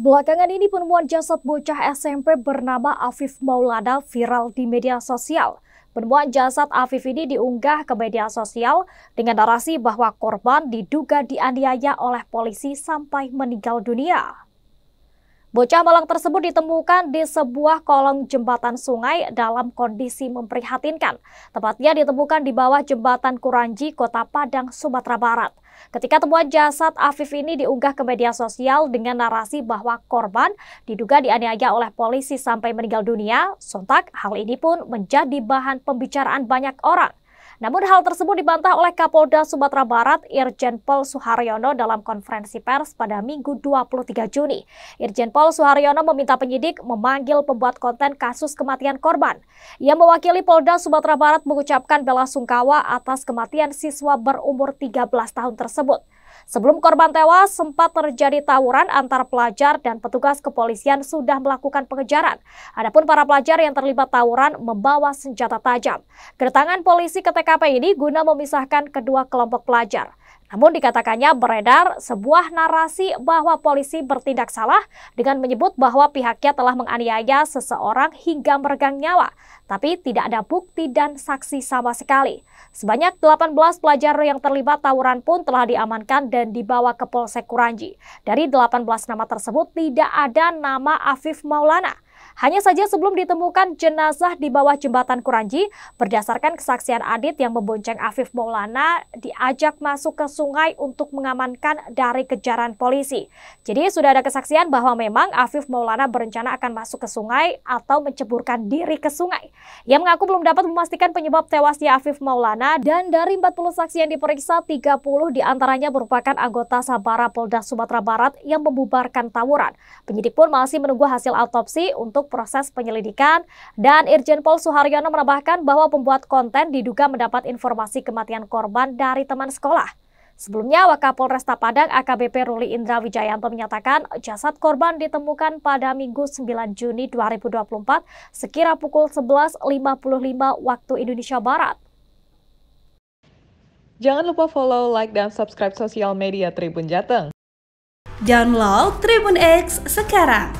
Belakangan ini penemuan jasad bocah SMP bernama Afif Maulana viral di media sosial. Penemuan jasad Afif ini diunggah ke media sosial dengan narasi bahwa korban diduga dianiaya oleh polisi sampai meninggal dunia. Bocah malang tersebut ditemukan di sebuah kolong jembatan sungai dalam kondisi memprihatinkan. Tepatnya ditemukan di bawah jembatan Kuranji, Kota Padang, Sumatera Barat. Ketika temuan jasad Afif ini diunggah ke media sosial dengan narasi bahwa korban diduga dianiaya oleh polisi sampai meninggal dunia, sontak hal ini pun menjadi bahan pembicaraan banyak orang. Namun hal tersebut dibantah oleh Kapolda Sumatera Barat Irjen Pol Suharyono dalam konferensi pers pada Minggu 23 Juni. Irjen Pol Suharyono meminta penyidik memanggil pembuat konten kasus kematian korban. Ia mewakili Polda Sumatera Barat mengucapkan bela sungkawa atas kematian siswa berumur 13 tahun tersebut. Sebelum korban tewas, sempat terjadi tawuran antar pelajar dan petugas kepolisian sudah melakukan pengejaran. Adapun para pelajar yang terlibat tawuran membawa senjata tajam. Kedatangan polisi ke TKP ini guna memisahkan kedua kelompok pelajar. Namun dikatakannya beredar sebuah narasi bahwa polisi bertindak salah dengan menyebut bahwa pihaknya telah menganiaya seseorang hingga meregang nyawa, tapi tidak ada bukti dan saksi sama sekali. Sebanyak 18 pelajar yang terlibat tawuran pun telah diamankan dan dibawa ke Polsek Kuranji. Dari 18 nama tersebut tidak ada nama Afif Maulana. Hanya saja sebelum ditemukan jenazah di bawah jembatan Kuranji, berdasarkan kesaksian Adit yang membonceng Afif Maulana diajak masuk ke sungai untuk mengamankan dari kejaran polisi. Jadi sudah ada kesaksian bahwa memang Afif Maulana berencana akan masuk ke sungai atau menceburkan diri ke sungai. Ia mengaku belum dapat memastikan penyebab tewasnya Afif Maulana dan dari 40 saksi yang diperiksa, 30 di antaranya merupakan anggota Sabara Polda Sumatera Barat yang membubarkan tawuran. Penyidik pun masih menunggu hasil autopsi untuk untuk proses penyelidikan dan Irjen Pol Suharyono menambahkan bahwa pembuat konten diduga mendapat informasi kematian korban dari teman sekolah. Sebelumnya, Wakapolresta Padang AKBP Ruli Indra Wijayanto menyatakan jasad korban ditemukan pada Minggu 9 Juni 2024 sekira pukul 11.55 waktu Indonesia Barat. Jangan lupa follow, like, dan subscribe sosial media Tribun Jateng. Download Tribun X sekarang